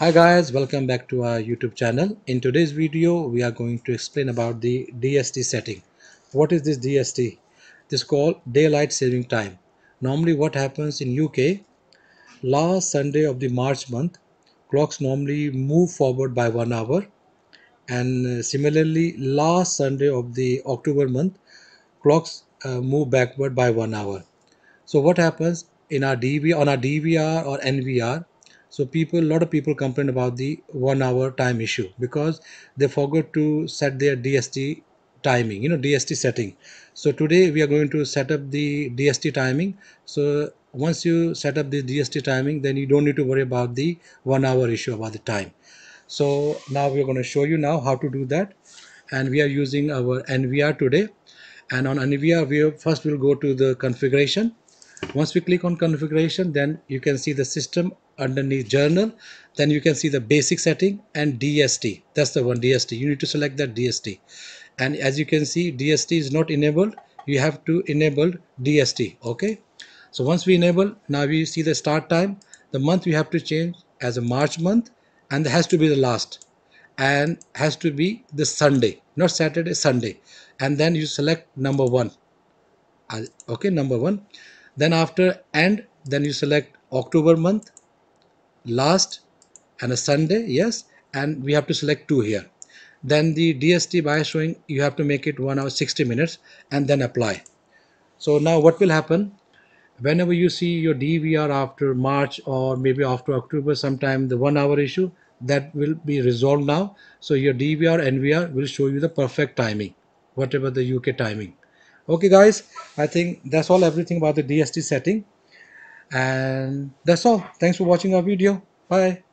Hi guys, welcome back to our YouTube channel. In today's video, we are going to explain about the DST setting. What is this DST? This is called Daylight Saving Time. Normally what happens in UK, last Sunday of the March month, clocks normally move forward by one hour and uh, similarly last Sunday of the October month, clocks uh, move backward by one hour. So what happens in our dv on our DVR or NVR, so people, a lot of people complain about the one hour time issue because they forgot to set their DST timing, you know, DST setting. So today we are going to set up the DST timing. So once you set up the DST timing, then you don't need to worry about the one hour issue about the time. So now we're going to show you now how to do that. And we are using our NVR today. And on NVR, we first will go to the configuration. Once we click on configuration, then you can see the system underneath general. Then you can see the basic setting and DST that's the one DST you need to select that DST and as you can see DST is not enabled. You have to enable DST okay? So once we enable now we see the start time. The month we have to change as a March month and it has to be the last. And has to be the Sunday not Saturday Sunday. And then you select number one. Uh, okay number one then after and then you select October month last and a Sunday yes and we have to select two here. Then the DST by showing you have to make it 1 hour 60 minutes and then apply. So now what will happen? Whenever you see your DVR after March or maybe after October sometime the one hour issue that will be resolved now. So your DVR NVR will show you the perfect timing whatever the UK timing okay guys I think that's all everything about the DST setting. And that's all. Thanks for watching our video. Bye